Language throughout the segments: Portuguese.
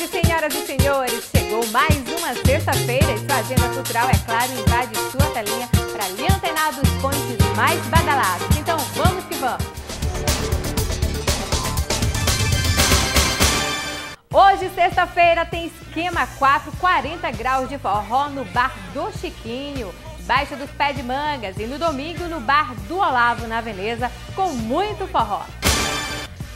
tarde, senhoras e senhores. Chegou mais uma sexta-feira e sua agenda cultural, é claro, invade sua telinha para lhe antenar dos pontos mais badalados. Então, vamos que vamos! Hoje, sexta-feira, tem esquema 4, 40 graus de forró no bar do Chiquinho, baixo dos pés de mangas. E no domingo, no bar do Olavo, na Veneza, com muito forró.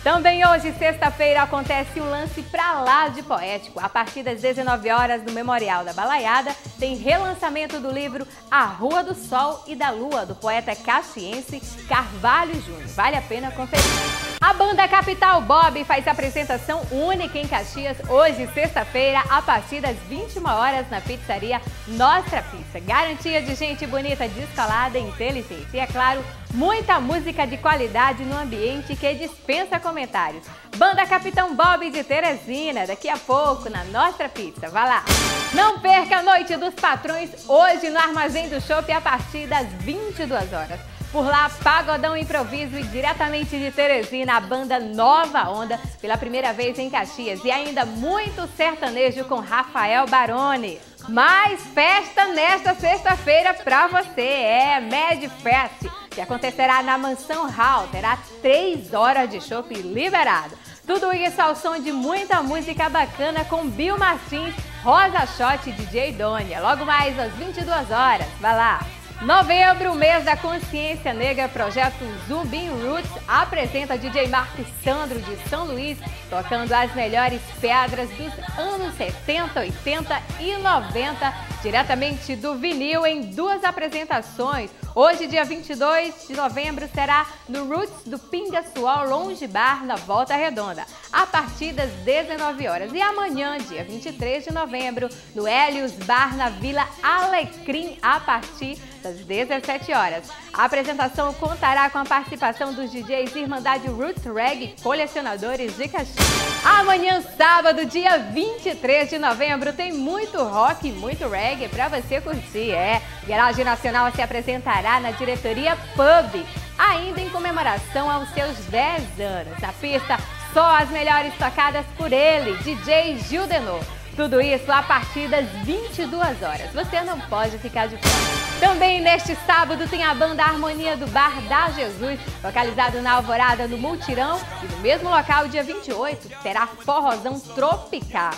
Também hoje, sexta-feira, acontece um lance pra lá de poético. A partir das 19 horas, no Memorial da Balaiada, tem relançamento do livro A Rua do Sol e da Lua, do poeta caxiense Carvalho Júnior. Vale a pena conferir. A banda Capital Bob faz apresentação única em Caxias hoje, sexta-feira, a partir das 21 horas na pizzaria Nostra Pizza. Garantia de gente bonita, descolada inteligente. E é claro, muita música de qualidade no ambiente que dispensa comentários. Banda Capitão Bob de Teresina, daqui a pouco na Nostra Pizza. Vá lá! Não perca a Noite dos Patrões hoje no Armazém do Shopping a partir das 22 horas. Por lá, Pagodão Improviso e diretamente de Teresina, a banda Nova Onda, pela primeira vez em Caxias. E ainda muito sertanejo com Rafael Baroni. Mais festa nesta sexta-feira pra você, é Mad Fest, que acontecerá na Mansão Hall. Terá três horas de shopping liberado. Tudo isso ao som de muita música bacana com Bill Martins, Rosa Shot e DJ Dônia. Logo mais às 22 horas. Vai lá! Novembro, mês da consciência negra, projeto Zumbi Roots apresenta DJ Marcos Sandro de São Luís, tocando as melhores pedras dos anos 70, 80 e 90, diretamente do vinil em duas apresentações. Hoje, dia 22 de novembro, será no Roots do Pinga-Sual Longe Bar, na Volta Redonda, a partir das 19 horas. E amanhã, dia 23 de novembro, no Helios Bar, na Vila Alecrim, a partir das 17 horas. A apresentação contará com a participação dos DJs Irmandade Roots Reggae, colecionadores de Caxias. Amanhã, sábado, dia 23 de novembro, tem muito rock e muito reggae para você curtir. É, Garagem Nacional se apresentará na diretoria Pub, ainda em comemoração aos seus 10 anos. Na pista, só as melhores tocadas por ele, DJ Gil Denot. Tudo isso a partir das 22 horas. Você não pode ficar de fora. Também neste sábado tem a banda Harmonia do Bar da Jesus, localizado na Alvorada, no Multirão. E no mesmo local, dia 28, terá forrozão tropical.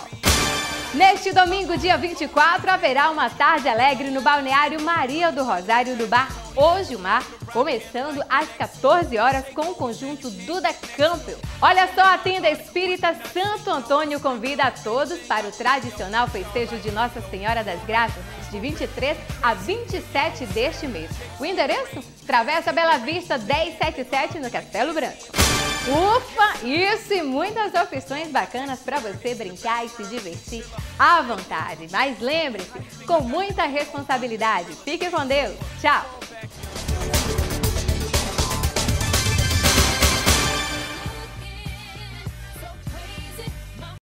Neste domingo, dia 24, haverá uma tarde alegre no balneário Maria do Rosário do Bar Hoje o Mar, começando às 14 horas com o conjunto Duda Campbell. Olha só, a tenda espírita Santo Antônio convida a todos para o tradicional festejo de Nossa Senhora das Graças, de 23 a 27 deste mês. O endereço? Travessa Bela Vista 1077 no Castelo Branco. Ufa! Isso e muitas opções bacanas para você brincar e se divertir à vontade. Mas lembre-se, com muita responsabilidade. Fique com Deus. Tchau!